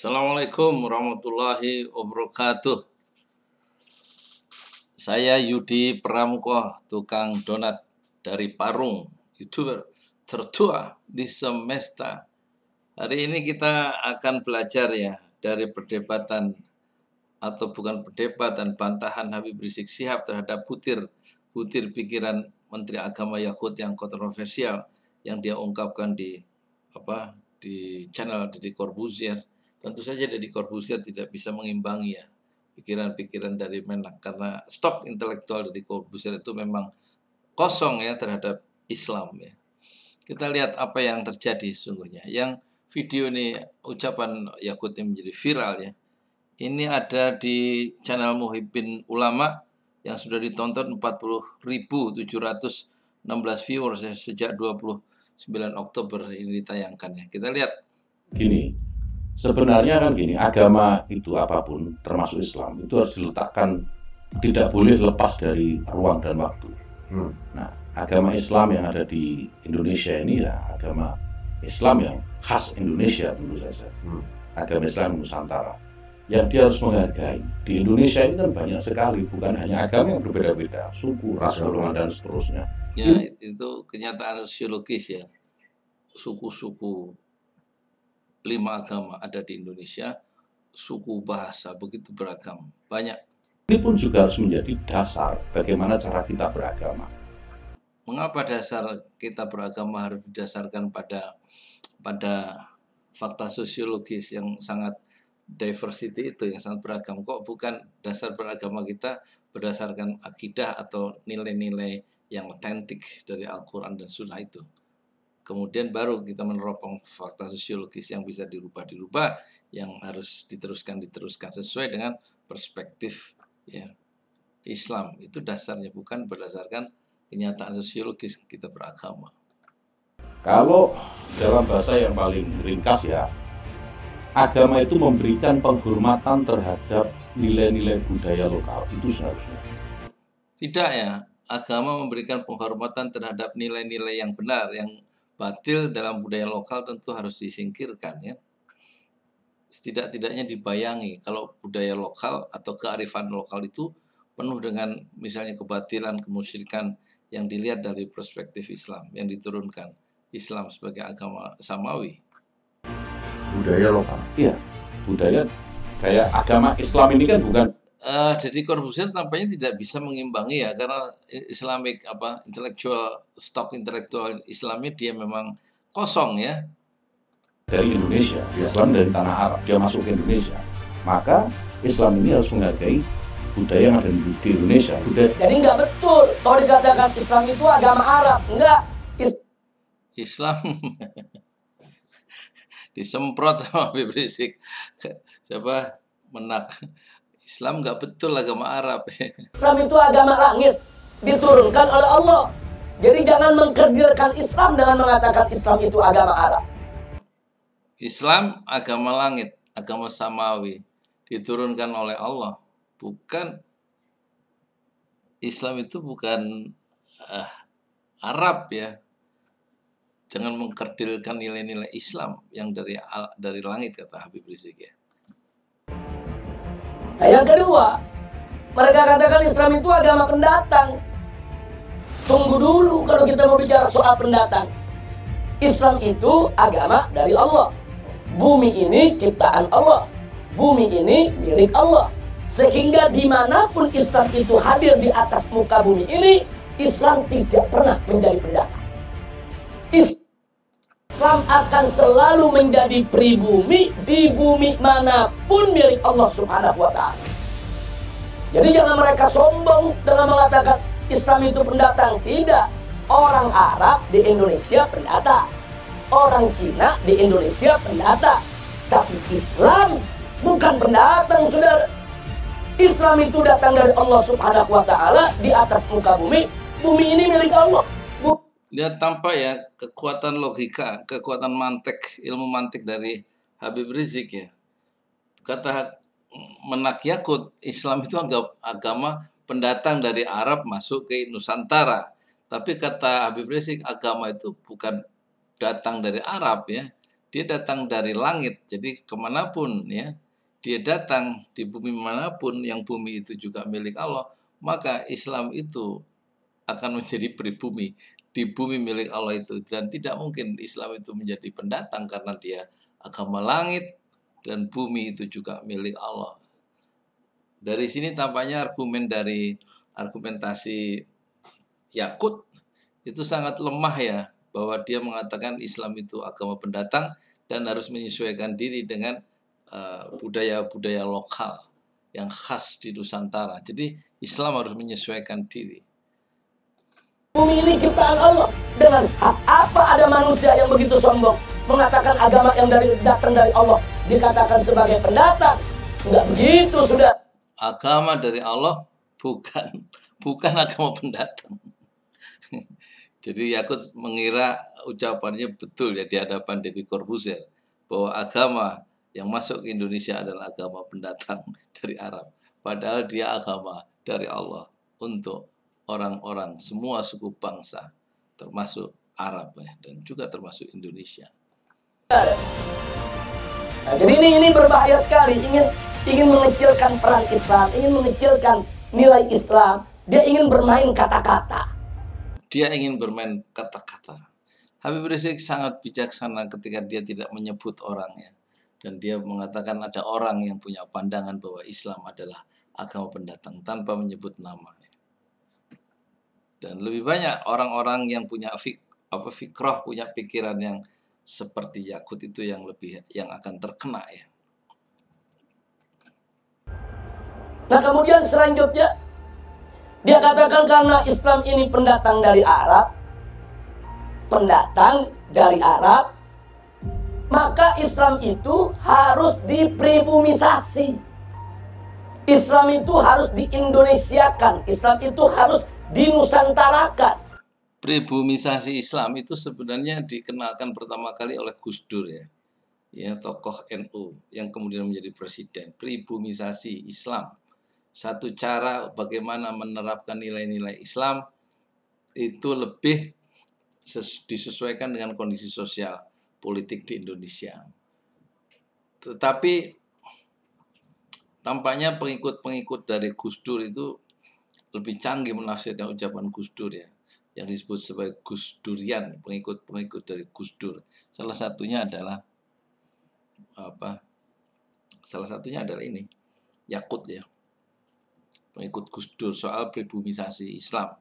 Assalamualaikum warahmatullahi wabarakatuh. Saya Yudi Pramuko, tukang donat dari Parung, YouTuber tertua di semesta. Hari ini kita akan belajar ya dari perdebatan atau bukan perdebatan bantahan Habib Rizik Sihab terhadap butir butir pikiran Menteri Agama Yakut yang kontroversial yang dia ungkapkan di apa di channel Deddy Corbuzier tentu saja Deddy Corbuzier tidak bisa mengimbangi ya pikiran-pikiran dari Menak karena stok intelektual Deddy Corbuzier itu memang kosong ya terhadap Islam ya. Kita lihat apa yang terjadi sesungguhnya. Yang video ini ucapan Yakut ini menjadi viral ya. Ini ada di channel Muhibbin Ulama yang sudah ditonton 40.716 viewers ya, sejak 29 Oktober ini ditayangkan ya. Kita lihat. Gini, sebenarnya kan gini, agama itu apa pun, termasuk Islam, itu harus diletakkan tidak boleh lepas dari ruang dan waktu. Hmm. Nah, agama Islam yang ada di Indonesia ini ya agama Islam yang khas Indonesia tentu saja. Hmm. Agama Islam Nusantara yang dia harus menghargai. Di Indonesia ini kan banyak sekali, bukan hanya agama yang berbeda-beda, suku, ras, golongan dan seterusnya. Ya, itu kenyataan sosiologis ya. Suku-suku lima agama ada di Indonesia, suku bahasa begitu beragam, banyak. Ini pun juga harus menjadi dasar bagaimana cara kita beragama. Mengapa dasar kita beragama harus didasarkan pada pada fakta sosiologis yang sangat diversity itu yang sangat beragam kok bukan dasar beragama kita berdasarkan akidah atau nilai-nilai yang otentik dari Al-Quran dan Sunnah itu kemudian baru kita meneropong fakta sosiologis yang bisa dirubah-dirubah yang harus diteruskan diteruskan sesuai dengan perspektif ya Islam. Itu dasarnya bukan berdasarkan kenyataan sosiologis kita beragama. Kalau dalam bahasa yang paling ringkas ya agama itu memberikan penghormatan terhadap nilai-nilai budaya lokal. Itu seharusnya. Tidak ya, agama memberikan penghormatan terhadap nilai-nilai yang benar, yang batil dalam budaya lokal tentu harus disingkirkan ya. Setidak-tidaknya dibayangi kalau budaya lokal atau kearifan lokal itu penuh dengan misalnya kebatilan, kemusyrikan yang dilihat dari perspektif Islam yang diturunkan Islam sebagai agama samawi budaya lokal. Iya, budaya kayak agama Islam ini kan bukan uh, jadi Corbusier tampaknya tidak bisa mengimbangi ya karena Islamic apa intelektual stok intelektual Islamnya dia memang kosong ya. Dari Indonesia Islam dari tanah Arab dia masuk ke Indonesia. Maka Islam ini harus menghargai budaya yang ada di Indonesia. Budaya. jadi nggak betul kalau dikatakan Islam itu agama Arab enggak Is Islam disemprot sama Habib Rizik siapa? Menak Islam nggak betul agama Arab. Islam itu agama langit diturunkan oleh Allah. Jadi jangan mengkerdilkan Islam dengan mengatakan Islam itu agama Arab. Islam agama langit agama samawi diturunkan oleh Allah. Bukan Islam itu bukan uh, Arab ya. Jangan mengkerdilkan nilai-nilai Islam yang dari dari langit kata Habib Rizik ya. Nah, yang kedua, mereka katakan Islam itu agama pendatang. Tunggu dulu kalau kita mau bicara soal pendatang. Islam itu agama dari Allah. Bumi ini ciptaan Allah. Bumi ini milik Allah. Sehingga di mana pun Islam itu hadir di atas muka bumi ini, Islam tidak pernah menjadi pendatang. Islam akan selalu menjadi pribumi di bumi mana pun milik Allah Subhanahu wa taala. Jadi jangan mereka sombong dengan mengatakan Islam itu pendatang. Tidak. Orang Arab di Indonesia pendatang. Orang Cina di Indonesia pendatang. Tapi Islam bukan pendatang, Saudara. Islam itu datang dari Allah Subhanahu wa taala di atas muka bumi. Bumi ini milik Allah lihat tampak ya kekuatan logika, kekuatan mantek, ilmu mantik dari Habib Rizik ya. Kata menak Yakut, Islam itu anggap agama pendatang dari Arab masuk ke Nusantara. Tapi kata Habib Rizik, agama itu bukan datang dari Arab ya, dia datang dari langit. Jadi ke mana pun ya dia datang di bumi mana pun yang bumi itu juga milik Allah, maka Islam itu akan menjadi pribumi di bumi milik Allah itu dan tidak mungkin Islam itu menjadi pendatang karena dia agama langit dan bumi itu juga milik Allah. Dari sini tampaknya argumen dari argumentasi Yakut itu sangat lemah ya bahwa dia mengatakan Islam itu agama pendatang dan harus menyesuaikan diri dengan eh, budaya-budaya uh, lokal yang khas di Nusantara. Jadi Islam harus menyesuaikan diri. Bumi ini ciptaan Allah. Dengan hak apa ada manusia yang begitu sombong mengatakan agama yang dari datang dari Allah dikatakan sebagai pendatang? Enggak begitu sudah. Agama dari Allah bukan bukan agama pendatang. Jadi Yakut mengira ucapannya betul ya di hadapan Deddy Corbuzier bahwa agama yang masuk ke Indonesia adalah agama pendatang dari Arab. Padahal dia agama dari Allah untuk orang-orang semua suku bangsa termasuk Arab ya, dan juga termasuk Indonesia. Nah, jadi ini ini berbahaya sekali ingin ingin mengecilkan peran Islam, ingin mengecilkan nilai Islam, dia ingin bermain kata-kata dia ingin bermain kata-kata. Habib Rizik sangat bijaksana ketika dia tidak menyebut orangnya. Dan dia mengatakan ada orang yang punya pandangan bahwa Islam adalah agama pendatang tanpa menyebut nama. Dan lebih banyak orang-orang yang punya fik, apa fikroh, punya pikiran yang seperti Yakut itu yang lebih yang akan terkena ya. Nah kemudian selanjutnya dia katakan karena Islam ini pendatang dari Arab, pendatang dari Arab, maka Islam itu harus dipribumisasi. Islam itu harus diindonesiakan. Islam itu harus dinusantarakan. Pribumisasi Islam itu sebenarnya dikenalkan pertama kali oleh Gus Dur ya. Ya, tokoh NU yang kemudian menjadi presiden. Pribumisasi Islam satu cara bagaimana menerapkan nilai-nilai Islam itu lebih disesuaikan dengan kondisi sosial politik di Indonesia. Tetapi tampaknya pengikut-pengikut dari Gus Dur itu lebih canggih menafsirkan ucapan Gus Dur ya yang disebut sebagai Gus Durian, pengikut-pengikut dari Gus Dur. Salah satunya adalah apa? Salah satunya adalah ini, Yakut ya pengikut Gus Dur soal pribumisasi Islam.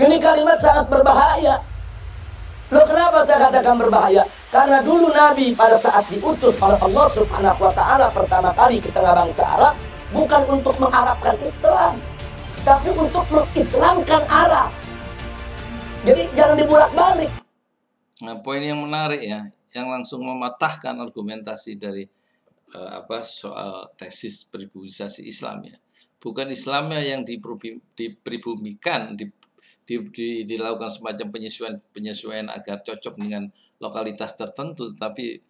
Ini kalimat sangat berbahaya. Loh kenapa saya katakan berbahaya? Karena dulu Nabi pada saat diutus oleh Allah Subhanahu wa taala pertama kali ke tengah bangsa Arab bukan untuk mengarabkan Islam, tapi untuk mengislamkan Arab. Jadi jangan dibulak-balik. Nah, poin yang menarik ya, yang langsung mematahkan argumentasi dari uh, apa soal tesis pribumisasi Islam ya. Bukan Islamnya yang dipribumikan, di, di, di, dilakukan semacam penyesuaian penyesuaian agar cocok dengan lokalitas tertentu, tapi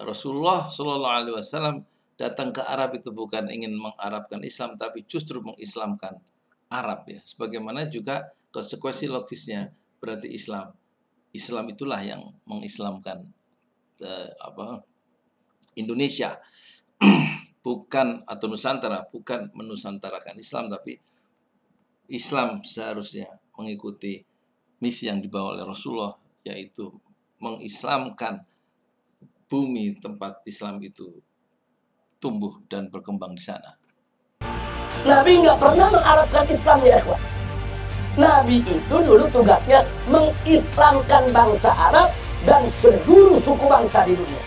Rasulullah Shallallahu Alaihi Wasallam datang ke Arab itu bukan ingin mengarabkan Islam, tapi justru mengislamkan Arab ya. Sebagaimana juga konsekuensi logisnya berarti Islam. Islam itulah yang mengislamkan uh, apa Indonesia bukan atau Nusantara bukan menusantarakan Islam tapi Islam seharusnya mengikuti misi yang dibawa oleh Rasulullah yaitu mengislamkan bumi tempat Islam itu tumbuh dan berkembang di sana. Nabi nggak pernah mengarabkan Islam ya, Pak. Nabi itu dulu tugasnya mengislamkan bangsa Arab dan seluruh suku bangsa di dunia.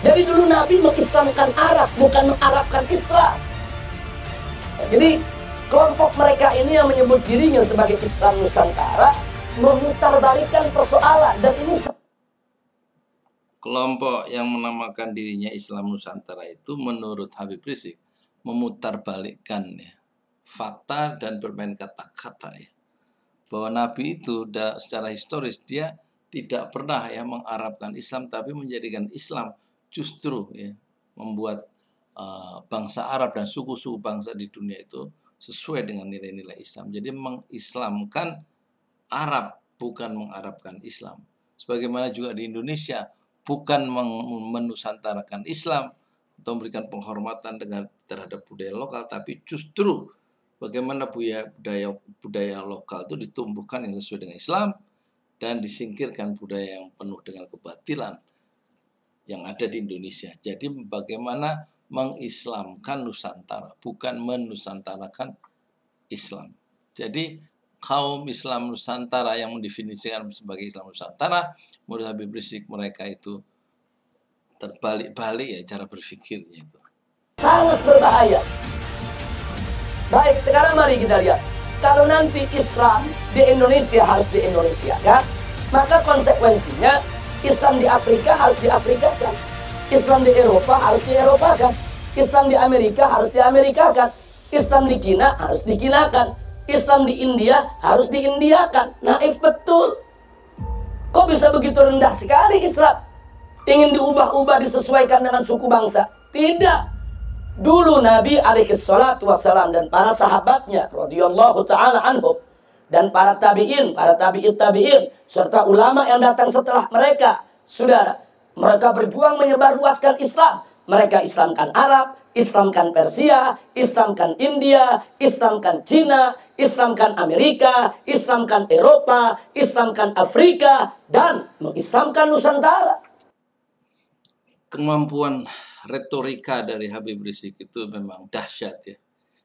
Jadi dulu Nabi mengislamkan Arab, bukan mengarabkan Islam. Jadi kelompok mereka ini yang menyebut dirinya sebagai Islam Nusantara memutarbalikan persoalan dan ini kelompok yang menamakan dirinya Islam Nusantara itu menurut Habib Rizik memutarbalikkan ya fakta dan bermain kata-kata ya bahwa Nabi itu secara historis dia tidak pernah ya mengarabkan Islam tapi menjadikan Islam justru ya membuat uh, bangsa Arab dan suku-suku bangsa di dunia itu sesuai dengan nilai-nilai Islam. Jadi mengislamkan Arab bukan mengarabkan Islam. sebagaimana juga di Indonesia bukan menusantarakan Islam atau memberikan penghormatan dengan terhadap budaya lokal, tapi justru bagaimana budaya budaya budaya lokal itu ditumbuhkan yang sesuai dengan Islam dan disingkirkan budaya yang penuh dengan kebatilan yang ada di Indonesia. Jadi bagaimana mengislamkan Nusantara, bukan menusantarakan Islam. Jadi kaum Islam Nusantara yang mendefinisikan sebagai Islam Nusantara, menurut Habib Rizik mereka itu terbalik-balik ya cara berpikirnya itu. Sangat berbahaya. Baik, sekarang mari kita lihat. Kalau nanti Islam di Indonesia harus di Indonesia, ya, maka konsekuensinya Islam di Afrika harus di Afrika kan. Islam di Eropa harus di Eropa kan. Islam di Amerika harus di Amerika kan. Islam di Cina harus di Cina kan. Islam di India harus di India kan. Naif betul. Kok bisa begitu rendah sekali Islam? ingin diubah-ubah disesuaikan dengan suku bangsa. Tidak. Dulu Nabi alaihi salatu wassalam dan para sahabatnya radhiyallahu taala anhum dan para tabi'in, para tabi'in tabi'in serta ulama yang datang setelah mereka, Saudara, mereka berjuang menyebarluaskan Islam. Mereka Islamkan Arab, Islamkan Persia, Islamkan India, Islamkan Cina, Islamkan Amerika, Islamkan Eropa, Islamkan Afrika, dan mengislamkan Nusantara kemampuan retorika dari Habib Rizik itu memang dahsyat ya.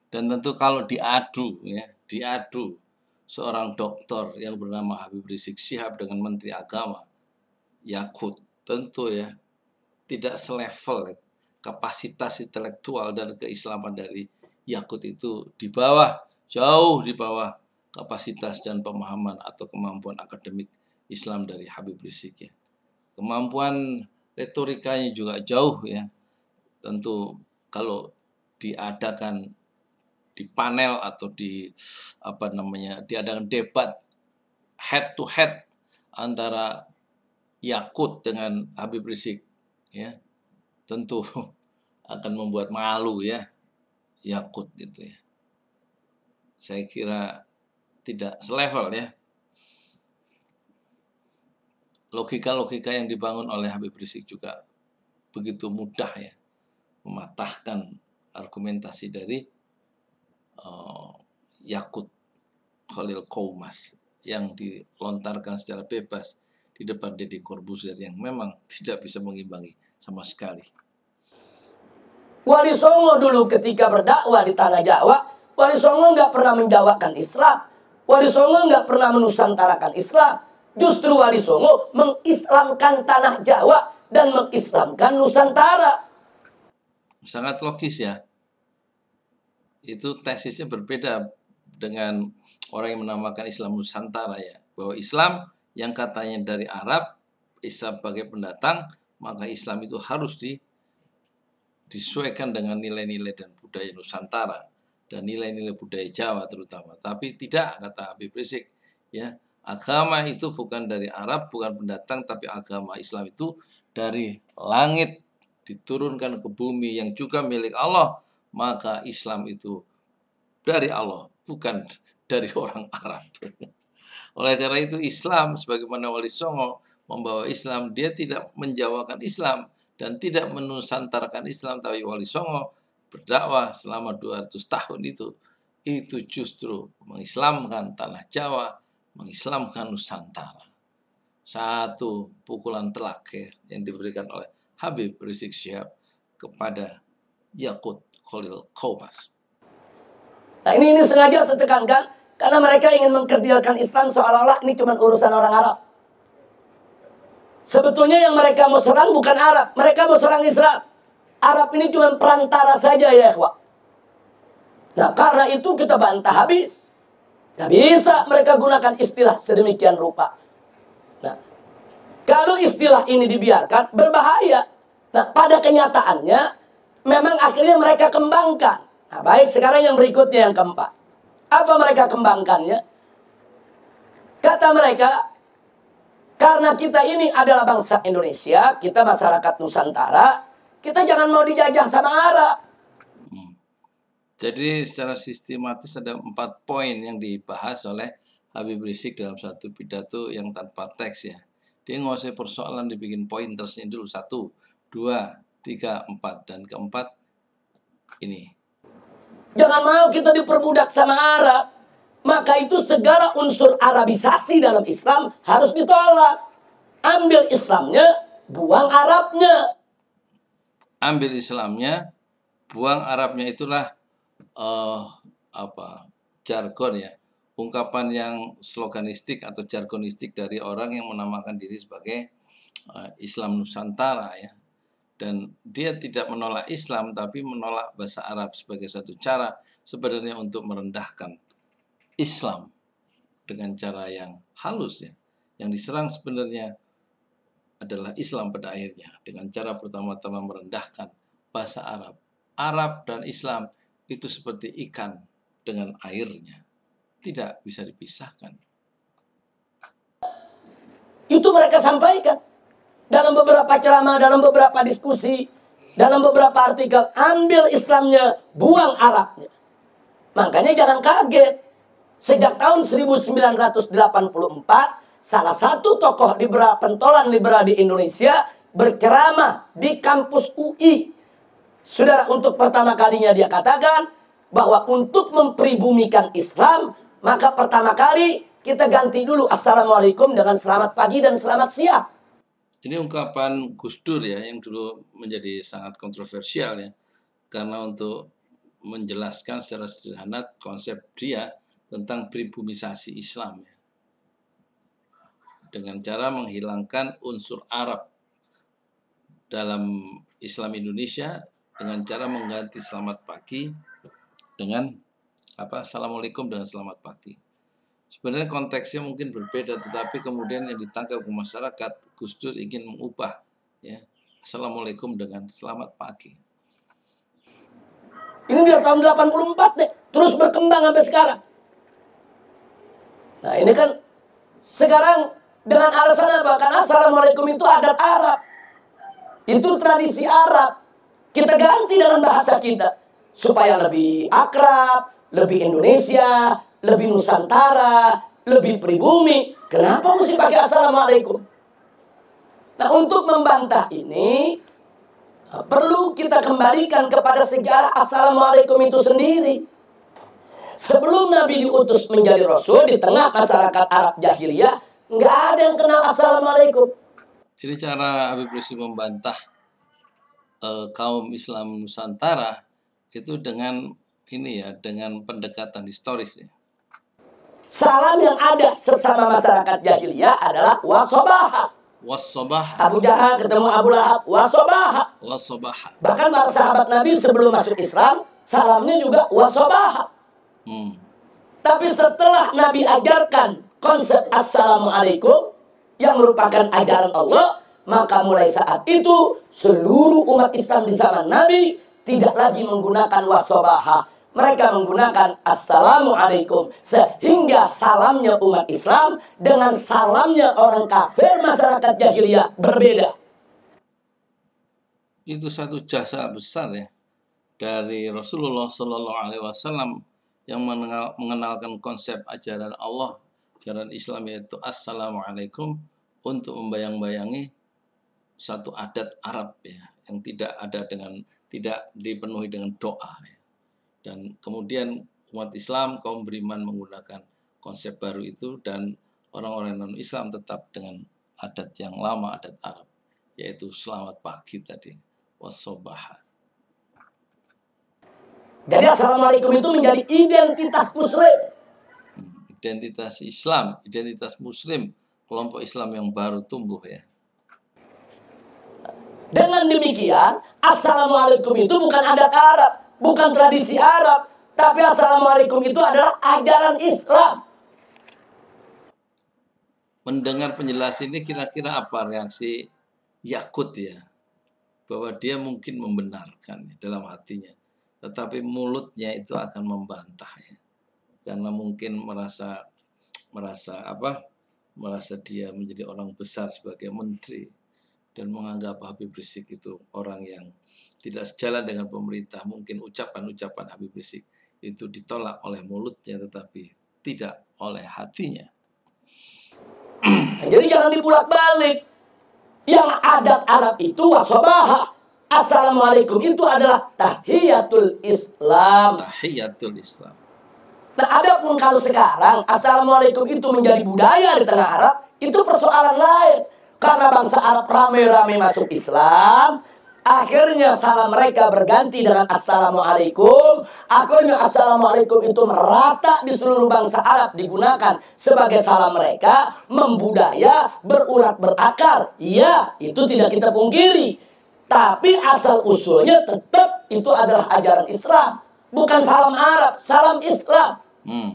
Dan tentu kalau diadu ya, diadu seorang doktor yang bernama Habib Rizik Syihab dengan Menteri Agama Yakut tentu ya tidak selevel kapasitas intelektual dan keislaman dari Yakut itu di bawah jauh di bawah kapasitas dan pemahaman atau kemampuan akademik Islam dari Habib Rizik ya. Kemampuan retorikanya juga jauh ya. Tentu kalau diadakan di panel atau di apa namanya diadakan debat head to head antara Yakut dengan Habib Rizik ya tentu akan membuat malu ya Yakut gitu ya saya kira tidak selevel ya logika-logika yang dibangun oleh Habib Rizik juga begitu mudah ya mematahkan argumentasi dari uh, Yakut Khalil Koumas yang dilontarkan secara bebas di depan Deddy Corbuzier yang memang tidak bisa mengimbangi sama sekali. Wali Songo dulu ketika berdakwah di tanah Jawa, Wali Songo nggak pernah menjawabkan Islam. Wali Songo nggak pernah menusantarakan Islam. Justru Wali Songo mengislamkan tanah Jawa dan mengislamkan Nusantara. Sangat logis ya. Itu tesisnya berbeda dengan orang yang menamakan Islam Nusantara ya. Bahwa Islam yang katanya dari Arab, Islam sebagai pendatang, maka Islam itu harus di, disesuaikan dengan nilai-nilai dan budaya Nusantara dan nilai-nilai budaya Jawa terutama. Tapi tidak kata Habib Rizik ya Agama itu bukan dari Arab, bukan pendatang, tapi agama Islam itu dari langit diturunkan ke bumi yang juga milik Allah. Maka Islam itu dari Allah, bukan dari orang Arab. Oleh karena itu Islam sebagaimana Wali Songo membawa Islam, dia tidak menjawakan Islam dan tidak menusantarkan Islam, tapi Wali Songo berdakwah selama 200 tahun itu itu justru mengislamkan tanah Jawa, mengislamkan Nusantara. Satu pukulan telak ya, yang diberikan oleh Habib Rizik Syihab kepada Yakut Khalil Koumas. Nah ini, ini sengaja saya tekankan karena mereka ingin mengkerdilkan Islam seolah-olah ini cuma urusan orang Arab. Sebetulnya yang mereka mau serang bukan Arab, mereka mau serang Islam. Arab ini cuma perantara saja ya ikhwah. Nah karena itu kita bantah habis. Gak bisa mereka gunakan istilah sedemikian rupa. Nah, kalau istilah ini dibiarkan, berbahaya. Nah, pada kenyataannya, memang akhirnya mereka kembangkan. Nah, baik sekarang yang berikutnya yang keempat. Apa mereka kembangkannya? Kata mereka, karena kita ini adalah bangsa Indonesia, kita masyarakat Nusantara, kita jangan mau dijajah sama Arab. Jadi secara sistematis ada empat poin yang dibahas oleh Habib Rizik dalam satu pidato yang tanpa teks ya. dia nguasai persoalan dibikin pointersnya dulu. Satu dua tiga empat. Dan keempat ini. Jangan mau kita diperbudak sama Arab maka itu segala unsur Arabisasi dalam Islam harus ditolak. Ambil Islamnya buang Arabnya ambil Islamnya buang Arabnya itulah uh, apa jargon ya ungkapan yang sloganistik atau jargonistik dari orang yang menamakan diri sebagai uh, Islam Nusantara ya. Dan dia tidak menolak Islam tapi menolak bahasa Arab sebagai satu cara sebenarnya untuk merendahkan Islam dengan cara yang halus ya. Yang diserang sebenarnya adalah Islam pada akhirnya dengan cara pertama-tama merendahkan bahasa Arab. Arab dan Islam itu seperti ikan dengan airnya tidak bisa dipisahkan. Itu mereka sampaikan dalam beberapa ceramah, dalam beberapa diskusi, dalam beberapa artikel. Ambil Islamnya, buang Arabnya. Makanya jangan kaget. Sejak tahun 1984, salah satu tokoh liberal pentolan liberal di Indonesia berceramah di kampus UI. Saudara, untuk pertama kalinya dia katakan bahwa untuk mempribumikan Islam maka pertama kali kita ganti dulu Assalamualaikum dengan selamat pagi dan selamat siang. Ini ungkapan Gus Dur ya yang dulu menjadi sangat kontroversial ya. Karena untuk menjelaskan secara sederhana konsep dia tentang pribumisasi Islam ya. Dengan cara menghilangkan unsur Arab dalam Islam Indonesia dengan cara mengganti selamat pagi dengan apa assalamualaikum dengan selamat pagi. Sebenarnya konteksnya mungkin berbeda, tetapi kemudian yang ditangkap ke masyarakat, Gus Dur ingin mengubah ya assalamualaikum dengan selamat pagi. Ini dari tahun 84 deh, terus berkembang sampai sekarang. Nah ini kan sekarang dengan alasan apa? Karena assalamualaikum itu adat Arab, itu tradisi Arab. Kita ganti dengan bahasa kita supaya lebih akrab, lebih Indonesia, lebih Nusantara, lebih pribumi. Kenapa mesti pakai Assalamualaikum? Nah untuk membantah ini, perlu kita kembalikan kepada sejarah Assalamualaikum itu sendiri. Sebelum Nabi diutus menjadi Rasul di tengah masyarakat Arab jahiliyah, nggak ada yang kenal Assalamualaikum. Jadi cara Habib Rizik membantah uh, kaum Islam Nusantara itu dengan ini ya dengan pendekatan historis ya. Salam yang ada sesama masyarakat jahiliyah adalah wasobaha. Wasobaha. Abu Jahal ketemu Abu Lahab wasobaha. Wasobaha. Bahkan para sahabat Nabi sebelum masuk Islam salamnya juga wasobaha. Hmm. Tapi setelah Nabi ajarkan konsep assalamualaikum yang merupakan ajaran Allah, maka mulai saat itu seluruh umat Islam di zaman Nabi tidak lagi menggunakan wasobaha, mereka menggunakan Assalamualaikum. Sehingga salamnya umat Islam dengan salamnya orang kafir masyarakat jahiliyah berbeda. Itu satu jasa besar ya dari Rasulullah Shallallahu Alaihi Wasallam yang mengenalkan konsep ajaran Allah, ajaran Islam yaitu Assalamualaikum untuk membayang-bayangi satu adat Arab ya yang tidak ada dengan tidak dipenuhi dengan doa ya. Dan kemudian umat Islam kaum beriman menggunakan konsep baru itu dan orang-orang non Islam tetap dengan adat yang lama adat Arab yaitu selamat pagi tadi. Wasobaha jadi assalamualaikum itu menjadi identitas muslim identitas Islam identitas muslim kelompok Islam yang baru tumbuh ya dengan demikian assalamualaikum itu bukan adat Arab bukan tradisi Arab, tapi Assalamualaikum itu adalah ajaran Islam. Mendengar penjelasan ini kira-kira apa reaksi Yakut ya? Bahwa dia mungkin membenarkan dalam hatinya. Tetapi mulutnya itu akan membantah ya. Karena mungkin merasa merasa apa? Merasa dia menjadi orang besar sebagai menteri dan menganggap Habib Rizik itu orang yang tidak sejalan dengan pemerintah. Mungkin ucapan-ucapan Habib Rizik itu ditolak oleh mulutnya tetapi tidak oleh hatinya. Jadi jangan dibulak balik. Yang adat Arab itu wasobaha. Assalamualaikum itu adalah tahiyatul Islam. Tahiyatul Islam. Nah, adapun kalau sekarang assalamualaikum itu menjadi budaya di tengah Arab, itu persoalan lain. Karena bangsa Arab rame-rame masuk Islam, akhirnya salam mereka berganti dengan assalamualaikum. Akhirnya assalamualaikum itu merata di seluruh bangsa Arab digunakan sebagai salam mereka, membudaya, berurat berakar. Ya, itu tidak kita pungkiri. Tapi asal usulnya tetap itu adalah ajaran Islam. Bukan salam Arab, salam Islam. Hmm.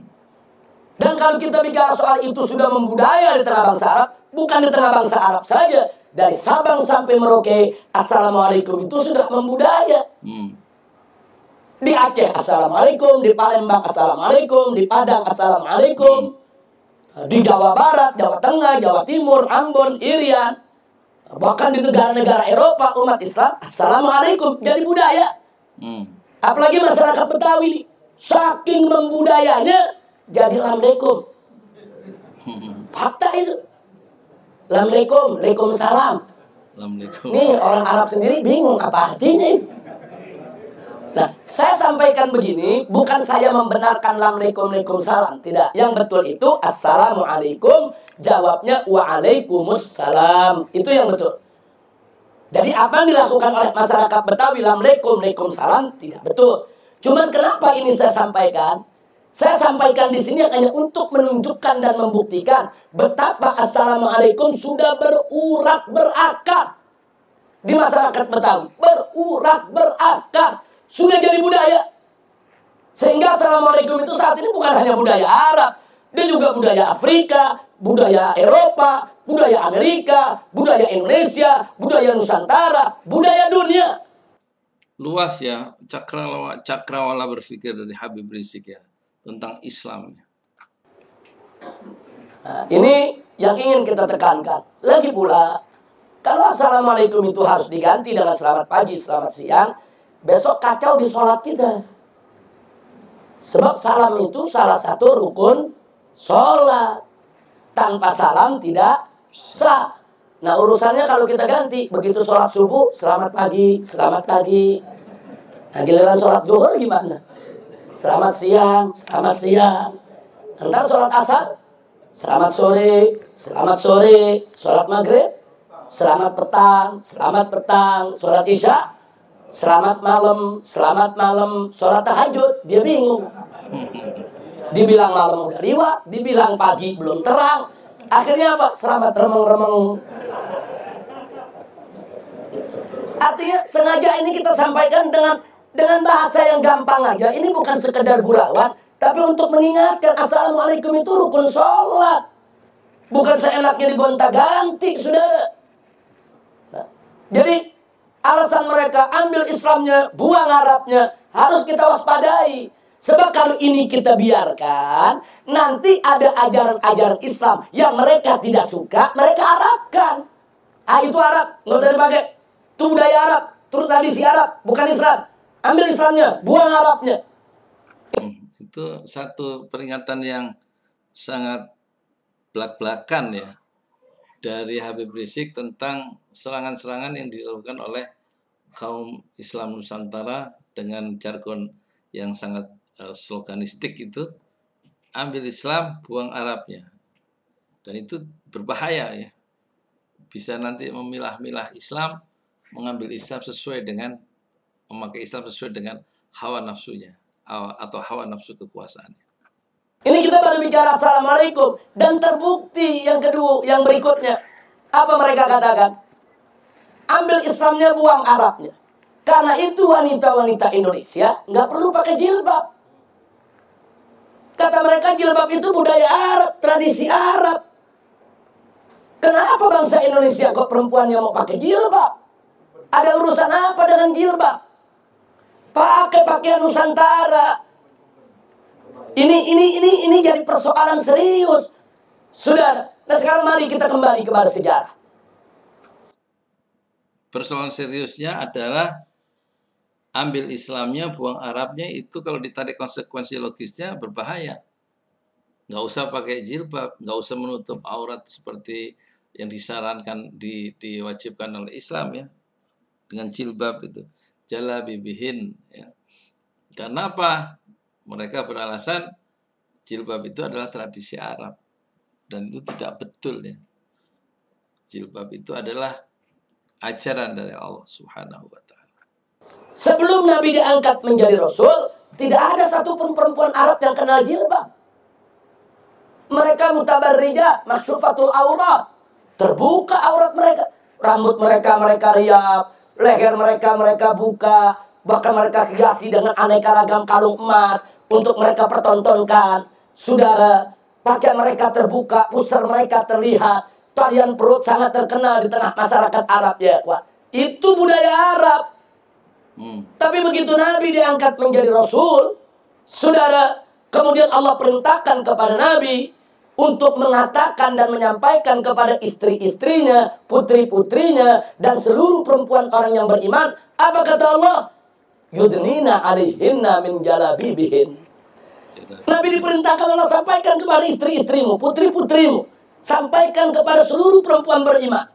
Dan kalau kita bicara soal itu sudah membudaya di tengah bangsa Arab, bukan di tengah bangsa Arab saja. Dari Sabang sampai Merauke, Assalamualaikum itu sudah membudaya. Hmm. Di Aceh, Assalamualaikum. Di Palembang, Assalamualaikum. Di Padang, Assalamualaikum. Di Jawa Barat, Jawa Tengah, Jawa Timur, Ambon, Irian. Bahkan di negara-negara Eropa, umat Islam, Assalamualaikum. Jadi budaya. Hmm. Apalagi masyarakat Betawi nih. Saking membudayanya jadi lamlekum. Fakta itu. Lamlekum, Waalaikumsalam. Assalamualaikum. Nih orang Arab sendiri bingung apa artinya itu. Nah, saya sampaikan begini, bukan saya membenarkan lamlekum, Waalaikumsalam. Tidak. Yang betul itu Assalamualaikum, jawabnya Waalaikumsalam. Itu yang betul. Jadi apa yang dilakukan oleh masyarakat Betawi Lamlekum, Waalaikumsalam tidak betul. Cuman kenapa ini saya sampaikan? Saya sampaikan di sini hanya untuk menunjukkan dan membuktikan betapa Assalamualaikum sudah berurat berakar di masyarakat Betawi. Berurat berakar. Sudah jadi budaya. Sehingga Assalamualaikum itu saat ini bukan hanya budaya Arab. Dia juga budaya Afrika, budaya Eropa, budaya Amerika, budaya Indonesia, budaya Nusantara, budaya dunia. Luas ya cakrawala, cakrawala berpikir dari Habib Rizik ya tentang Islam. Nah, ini yang ingin kita tekankan. Lagi pula, kalau Assalamualaikum itu harus diganti dengan selamat pagi, selamat siang, besok kacau di sholat kita. Sebab salam itu salah satu rukun sholat. Tanpa salam tidak sah. Nah urusannya kalau kita ganti, begitu sholat subuh, selamat pagi, selamat pagi. Nah giliran sholat zuhur gimana? Selamat siang, selamat siang. Ntar sholat asar, selamat sore, selamat sore. Sholat maghrib, selamat petang, selamat petang. Sholat isya, selamat malam, selamat malam. Sholat tahajud, dia bingung. Dibilang malam udah liwat, dibilang pagi belum terang. Akhirnya apa? Selamat remeng-remeng. Artinya sengaja ini kita sampaikan dengan dengan bahasa yang gampang aja. Ini bukan sekedar gurauan, tapi untuk mengingatkan Assalamualaikum itu rukun sholat. Bukan seenaknya digonta-ganti, saudara. Nah, jadi alasan mereka ambil Islamnya, buang Arabnya, harus kita waspadai. Sebab kalau ini kita biarkan, nanti ada ajaran-ajaran Islam yang mereka tidak suka, mereka Arabkan. Ah itu Arab, nggak usah dipakai. Itu budaya Arab, turut tradisi Arab, bukan Islam. Ambil Islamnya, buang Arabnya. Hmm, itu satu peringatan yang sangat belak-belakan ya dari Habib Rizik tentang serangan-serangan yang dilakukan oleh kaum Islam Nusantara dengan jargon yang sangat uh, sloganistik itu ambil Islam buang Arabnya dan itu berbahaya ya bisa nanti memilah-milah Islam mengambil Islam sesuai dengan memakai Islam sesuai dengan hawa nafsunya atau hawa nafsu kekuasaannya. Ini kita baru bicara Assalamualaikum. Dan terbukti yang kedua, yang berikutnya. Apa mereka katakan? Ambil Islamnya, buang Arabnya. Karena itu wanita-wanita Indonesia nggak perlu pakai jilbab. Kata mereka jilbab itu budaya Arab, tradisi Arab. Kenapa bangsa Indonesia kok perempuan yang mau pakai jilbab? Ada urusan apa dengan jilbab? Pakai pakaian Nusantara. Ini ini ini ini jadi persoalan serius. Saudara, nah sekarang mari kita kembali kepada sejarah. Persoalan seriusnya adalah ambil Islamnya, buang Arabnya itu kalau ditarik konsekuensi logisnya berbahaya. nggak usah pakai jilbab, nggak usah menutup aurat seperti yang disarankan di, diwajibkan oleh Islam ya dengan jilbab itu. Jala bibihin ya. Karena apa? Mereka beralasan jilbab itu adalah tradisi Arab. Dan itu tidak betul ya. Jilbab itu adalah ajaran dari Allah Subhanahu wa taala. Sebelum Nabi diangkat menjadi rasul tidak ada satupun perempuan Arab yang kenal jilbab. Mereka mutabarrija, masyufatul aurat. Terbuka aurat mereka. Rambut mereka mereka riap, leher mereka mereka buka, bahkan mereka hiasi dengan aneka ragam kalung emas untuk mereka pertontonkan. Saudara, pakaian mereka terbuka, pusar mereka terlihat, tarian perut sangat terkenal di tengah masyarakat Arab ya, Pak. Itu budaya Arab. Hmm. Tapi begitu Nabi diangkat menjadi Rasul, saudara, kemudian Allah perintahkan kepada Nabi untuk mengatakan dan menyampaikan kepada istri-istrinya, putri-putrinya, dan seluruh perempuan orang yang beriman. Apa kata Allah? Yudnina alaihinna min jalabibihin. Nabi diperintahkan Allah sampaikan kepada istri-istrimu, putri-putrimu. Sampaikan kepada seluruh perempuan beriman.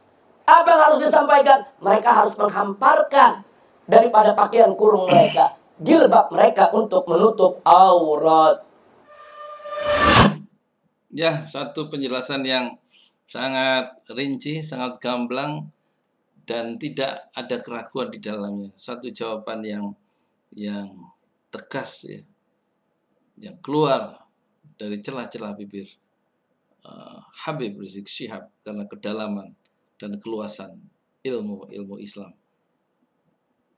Apa yang harus disampaikan? Mereka harus menghamparkan daripada pakaian kurung mereka. Jilbab mereka untuk menutup aurat. Ya, satu penjelasan yang sangat rinci, sangat gamblang dan tidak ada keraguan di dalamnya. Satu jawaban yang yang tegas ya. Yang keluar dari celah-celah bibir uh, Habib Rizik Syihab karena kedalaman dan keluasan ilmu-ilmu Islam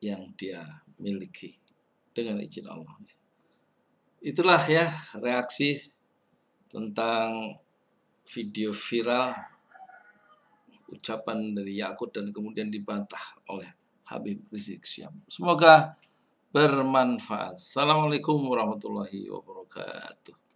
yang dia miliki dengan izin Allah. Itulah ya reaksi tentang video viral ucapan dari Yakut dan kemudian dibantah oleh Habib Rizik Syihab. Semoga bermanfaat. Assalamualaikum warahmatullahi wabarakatuh.